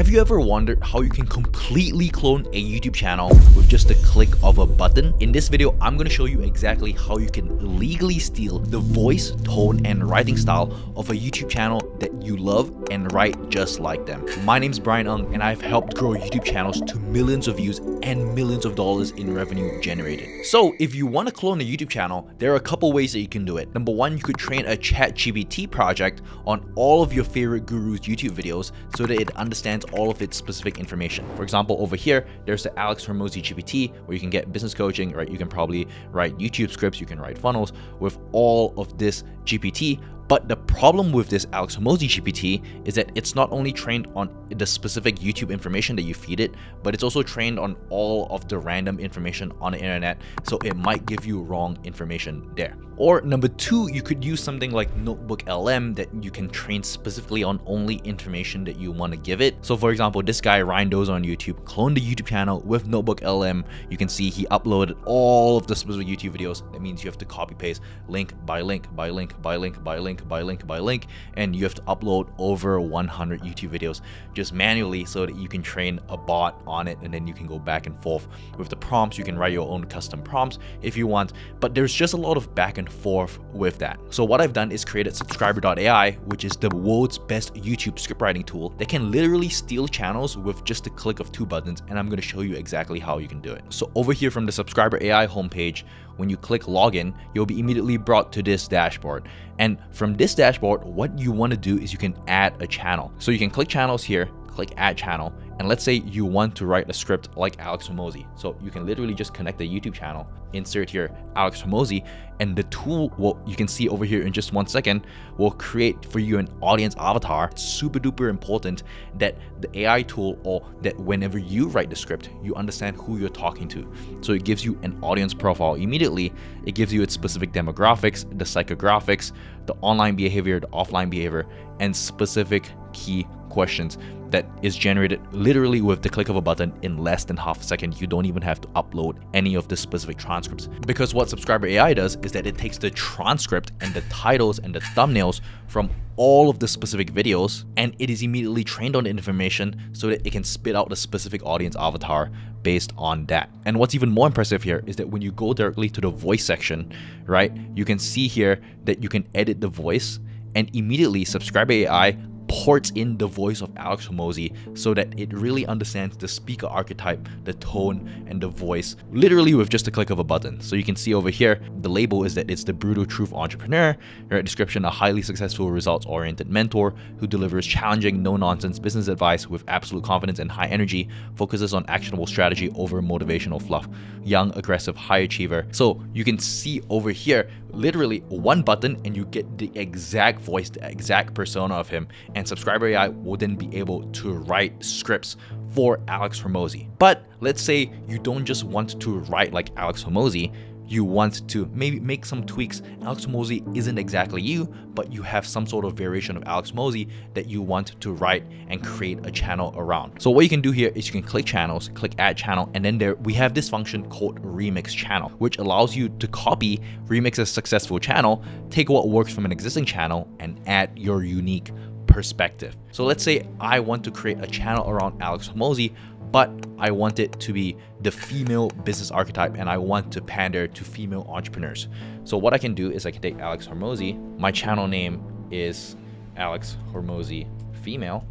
Have you ever wondered how you can completely clone a YouTube channel with just a click of a button? In this video, I'm going to show you exactly how you can legally steal the voice, tone, and writing style of a YouTube channel that you love and write just like them. My name is Brian Ung and I've helped grow YouTube channels to millions of views and millions of dollars in revenue generated. So if you want to clone a YouTube channel, there are a couple ways that you can do it. Number one, you could train a ChatGPT project on all of your favorite gurus YouTube videos so that it understands all of its specific information. For example, over here, there's the Alex Hormozi GPT where you can get business coaching, right? You can probably write YouTube scripts, you can write funnels with all of this GPT but the problem with this Alex Hormozi GPT is that it's not only trained on the specific YouTube information that you feed it, but it's also trained on all of the random information on the internet, so it might give you wrong information there. Or number two, you could use something like Notebook LM that you can train specifically on only information that you want to give it. So for example, this guy Ryan Doser on YouTube cloned the YouTube channel with Notebook LM. You can see he uploaded all of the specific YouTube videos. That means you have to copy paste link by link by link by link by link by link by link and you have to upload over 100 YouTube videos just manually so that you can train a bot on it and then you can go back and forth with the prompts. You can write your own custom prompts if you want, but there's just a lot of back and forth with that. So what I've done is created subscribr.ai, which is the world's best YouTube scriptwriting tool that can literally steal channels with just a click of two buttons and I'm going to show you exactly how you can do it. So over here from the subscribr AI homepage, when you click login, you'll be immediately brought to this dashboard. And from this dashboard, what you want to do is you can add a channel. So you can click channels here, click add channel, and let's say you want to write a script like Alex Hormozi. So you can literally just connect the YouTube channel, insert here Alex Hormozi, and the tool will you can see over here in just one second will create for you an audience avatar. It's Super duper important that the AI tool or that whenever you write the script, you understand who you're talking to. So it gives you an audience profile immediately. It gives you its specific demographics, the psychographics, the online behavior, the offline behavior, and specific key questions that is generated literally with the click of a button in less than half a second. You don't even have to upload any of the specific transcripts. Because what Subscribr AI does is that it takes the transcript and the titles and the thumbnails from all of the specific videos and it is immediately trained on the information so that it can spit out the specific audience avatar based on that. And what's even more impressive here is that when you go directly to the voice section, right, you can see here that you can edit the voice and immediately Subscribr AI ports in the voice of Alex Hormozi so that it really understands the speaker archetype, the tone, and the voice, literally with just a click of a button. So you can see over here, the label is that it's the brutal truth entrepreneur, right? description, a highly successful results-oriented mentor who delivers challenging, no-nonsense business advice with absolute confidence and high energy, focuses on actionable strategy over motivational fluff, young, aggressive, high achiever. So you can see over here, literally one button and you get the exact voice, the exact persona of him. And Subscribr AI will then be able to write scripts for Alex Hormozi. But let's say you don't just want to write like Alex Hormozi, you want to maybe make some tweaks. Alex Hormozi isn't exactly you, but you have some sort of variation of Alex Hormozi that you want to write and create a channel around. So what you can do here is you can click channels, click add channel, and then there we have this function called remix channel, which allows you to copy remix a successful channel, take what works from an existing channel, and add your unique perspective. So let's say I want to create a channel around Alex Hormozi, but I want it to be the female business archetype and I want to pander to female entrepreneurs. So what I can do is I can take Alex Hormozi. My channel name is Alex Hormozi female,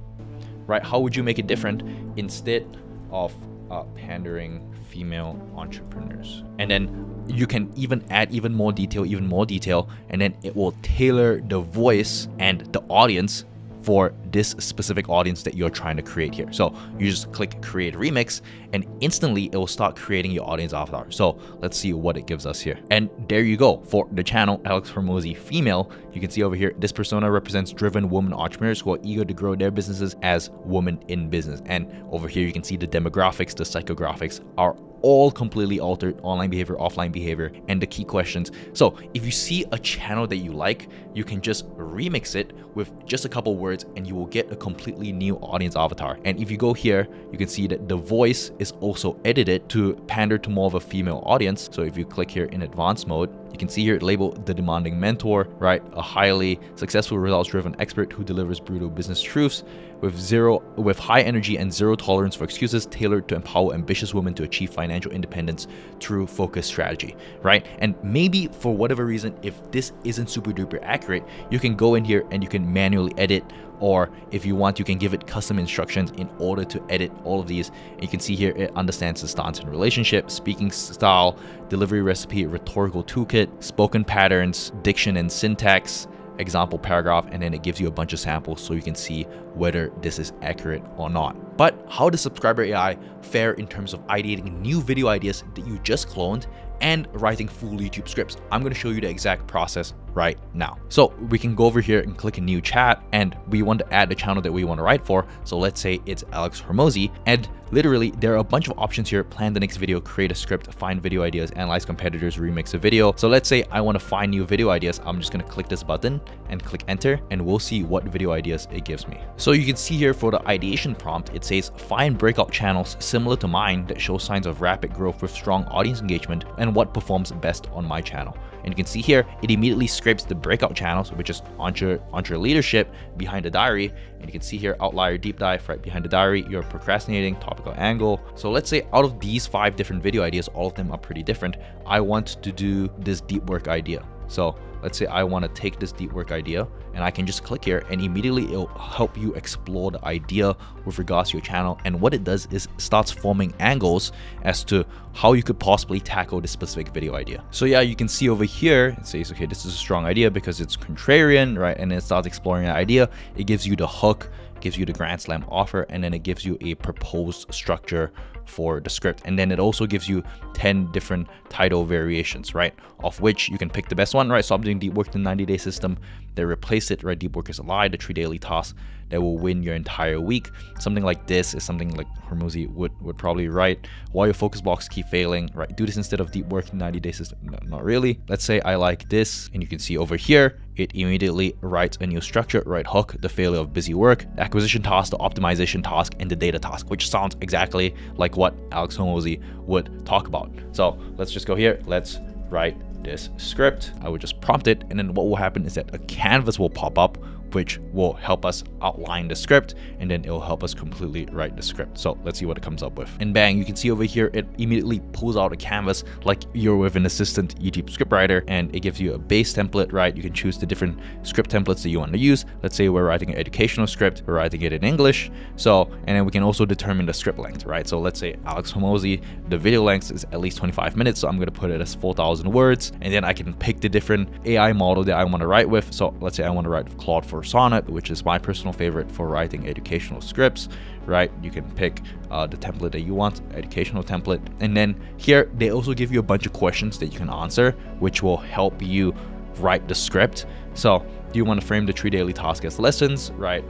right? How would you make it different instead of uh, pandering female entrepreneurs? And then you can even add even more detail, even more detail, and then it will tailor the voice and the audience for this specific audience that you're trying to create here. So you just click create remix and instantly it will start creating your audience avatar. So let's see what it gives us here. And there you go. For the channel Alex Hormozi female, you can see over here, this persona represents driven women entrepreneurs who are eager to grow their businesses as women in business. And over here, you can see the demographics, the psychographics are all completely altered online behavior, offline behavior, and the key questions. So if you see a channel that you like, you can just remix it with just a couple words and you will get a completely new audience avatar. And if you go here, you can see that the voice is also edited to pander to more of a female audience. So if you click here in advanced mode, You can see here it labeled the demanding mentor, right? A highly successful results driven expert who delivers brutal business truths with zero with high energy and zero tolerance for excuses tailored to empower ambitious women to achieve financial independence through focused strategy right and maybe for whatever reason if this isn't super duper accurate you can go in here and you can manually edit or if you want you can give it custom instructions in order to edit all of these and you can see here it understands the stance and relationship speaking style delivery recipe rhetorical toolkit spoken patterns diction and syntax example paragraph and then it gives you a bunch of samples so you can see whether this is accurate or not. But how does Subscribr AI fare in terms of ideating new video ideas that you just cloned and writing full YouTube scripts. I'm going to show you the exact process right now. So we can go over here and click a new chat and we want to add the channel that we want to write for. So let's say it's Alex Hormozi and literally there are a bunch of options here. Plan the next video, create a script, find video ideas, analyze competitors, remix a video. So let's say I want to find new video ideas. I'm just going to click this button and click enter and we'll see what video ideas it gives me. So you can see here for the ideation prompt, it says find breakout channels similar to mine that show signs of rapid growth with strong audience engagement and what performs best on my channel. And you can see here, it immediately scrapes the breakout channels, which is Entre, Entre Leadership behind the diary. And you can see here, Outlier Deep Dive right behind the diary, You're Procrastinating, Topical Angle. So let's say out of these five different video ideas, all of them are pretty different. I want to do this deep work idea. So let's say I want to take this deep work idea and I can just click here and immediately it'll help you explore the idea with regards to your channel. And what it does is starts forming angles as to how you could possibly tackle this specific video idea. So yeah, you can see over here, it says, okay, this is a strong idea because it's contrarian, right? And it starts exploring the idea. It gives you the hook, gives you the Grand Slam offer, and then it gives you a proposed structure for the script. And then it also gives you 10 different title variations, right? Of which you can pick the best one, right? So I'm doing Deep Work the 90 day system. They replace it, right? Deep Work is a lie, the three daily tasks that will win your entire week. Something like this is something like Hormozi would, would probably write. While your focus blocks keep failing, right? Do this instead of deep work 90 days is No, not really. Let's say I like this and you can see over here, it immediately writes a new structure, right hook, the failure of busy work, the acquisition task, the optimization task, and the data task, which sounds exactly like what Alex Hormozi would talk about. So let's just go here. Let's write this script. I would just prompt it and then what will happen is that a canvas will pop up which will help us outline the script and then it'll help us completely write the script. So let's see what it comes up with. And bang, you can see over here, it immediately pulls out a canvas like you're with an assistant YouTube scriptwriter and it gives you a base template, right? You can choose the different script templates that you want to use. Let's say we're writing an educational script, we're writing it in English. So, and then we can also determine the script length, right? So let's say Alex Hormozi, the video length is at least 25 minutes. So I'm going to put it as 4,000 words and then I can pick the different AI model that I want to write with. So let's say I want to write with Claude 4 Sonnet, which is my personal favorite for writing educational scripts, right? You can pick uh, the template that you want, educational template. And then here, they also give you a bunch of questions that you can answer, which will help you write the script. So do you want to frame the three daily tasks as lessons, right?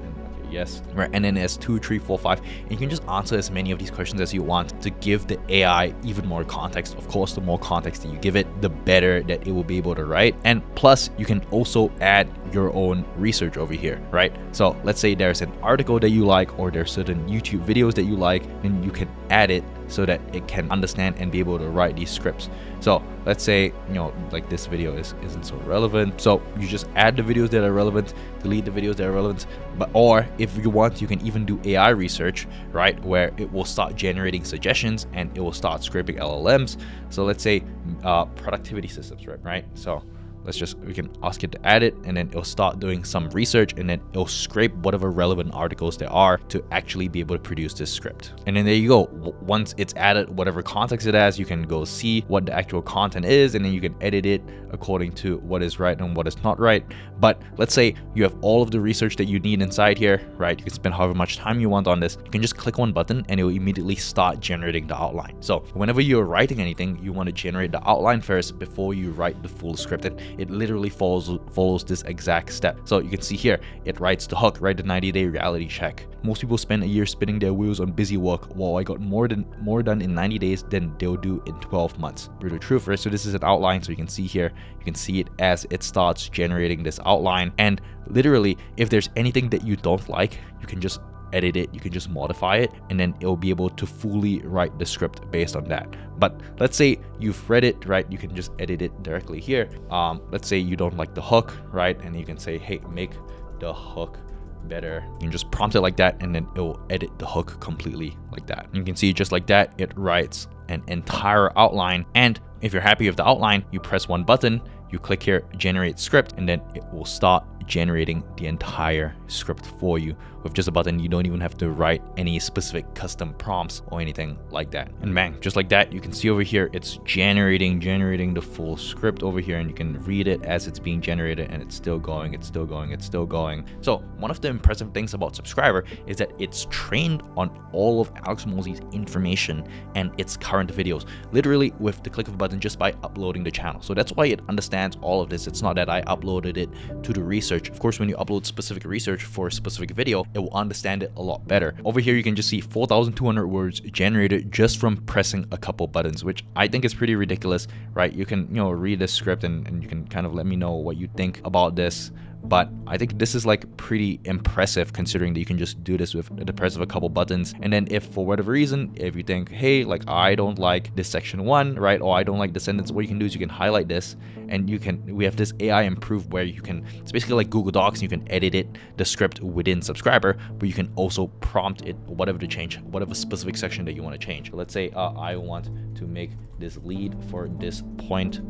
Yes. Right and then there's two three four five and you can just answer as many of these questions as you want to give the ai even more context. Of course the more context that you give it the better that it will be able to write. And plus you can also add your own research over here right? So let's say there's an article that you like or there's certain youtube videos that you like and you can add it so that it can understand and be able to write these scripts. So let's say, you know, like this video is, isn't so relevant. So you just add the videos that are relevant, delete the videos that are relevant. But or if you want, you can even do AI research, right? Where it will start generating suggestions and it will start scraping LLMs. So let's say uh, productivity systems, right? Right. So let's just we can ask it to add it and then it'll start doing some research and then it'll scrape whatever relevant articles there are to actually be able to produce this script. And then there you go. Once it's added whatever context it has you can go see what the actual content is and then you can edit it according to what is right and what is not right. But let's say you have all of the research that you need inside here right? You can spend however much time you want on this. You can just click one button and it will immediately start generating the outline. So whenever you're writing anything you want to generate the outline first before you write the full script. And it literally follows follows this exact step. So you can see here, it writes the hook, right? The 90 day reality check. Most people spend a year spinning their wheels on busy work, while I got more than more done in 90 days than they'll do in 12 months. Brutal truth, right? So this is an outline, so you can see here, you can see it as it starts generating this outline. And literally, if there's anything that you don't like, you can just edit it, you can just modify it, and then it'll be able to fully write the script based on that. But let's say you've read it, right? You can just edit it directly here. Um, let's say you don't like the hook, right? And you can say, hey, make the hook better. You can just prompt it like that and then it will edit the hook completely like that. You can see just like that, it writes an entire outline. And if you're happy with the outline, you press one button, you click here, generate script, and then it will start generating the entire script for you with just a button. You don't even have to write any specific custom prompts or anything like that. And bang, just like that, you can see over here, it's generating, generating the full script over here and you can read it as it's being generated and it's still going, it's still going, it's still going. So one of the impressive things about Subscribr is that it's trained on all of Alex Hormozi's information and its current videos, literally with the click of a button just by uploading the channel. So that's why it understands all of this. It's not that I uploaded it to the research. Of course, when you upload specific research for a specific video, it will understand it a lot better. Over here, you can just see 4,200 words generated just from pressing a couple buttons, which I think is pretty ridiculous, right? You can, you know, read the script and, and you can kind of let me know what you think about this but I think this is like pretty impressive considering that you can just do this with the press of a couple buttons. And then if for whatever reason, if you think, hey, like I don't like this section one, right? Or I don't like the sentence, what you can do is you can highlight this and you can, we have this AI improve where you can, it's basically like Google Docs, and you can edit it, the script within subscribr, but you can also prompt it whatever to change, whatever specific section that you want to change. Let's say uh, I want to make this lead for this point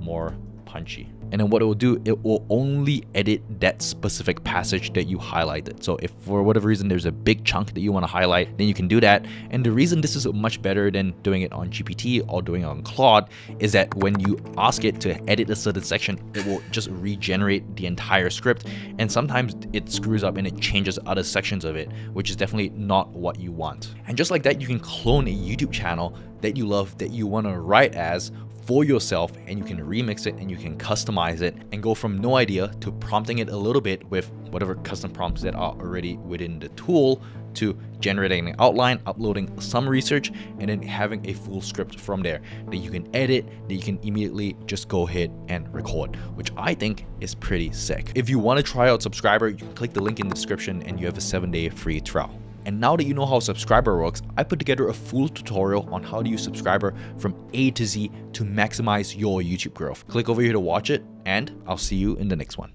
more punchy. And then what it will do, it will only edit that specific passage that you highlighted. So if for whatever reason there's a big chunk that you want to highlight, then you can do that. And the reason this is much better than doing it on GPT or doing it on Claude is that when you ask it to edit a certain section, it will just regenerate the entire script. And sometimes it screws up and it changes other sections of it, which is definitely not what you want. And just like that, you can clone a YouTube channel that you love that you want to write as for yourself and you can remix it and you can customize it and go from no idea to prompting it a little bit with whatever custom prompts that are already within the tool to generating an outline, uploading some research, and then having a full script from there that you can edit, that you can immediately just go ahead and record, which I think is pretty sick. If you want to try out Subscribr, you can click the link in the description and you have a seven day free trial. And now that you know how Subscribr works, I put together a full tutorial on how to use Subscribr from A to Z to maximize your YouTube growth. Click over here to watch it, and I'll see you in the next one.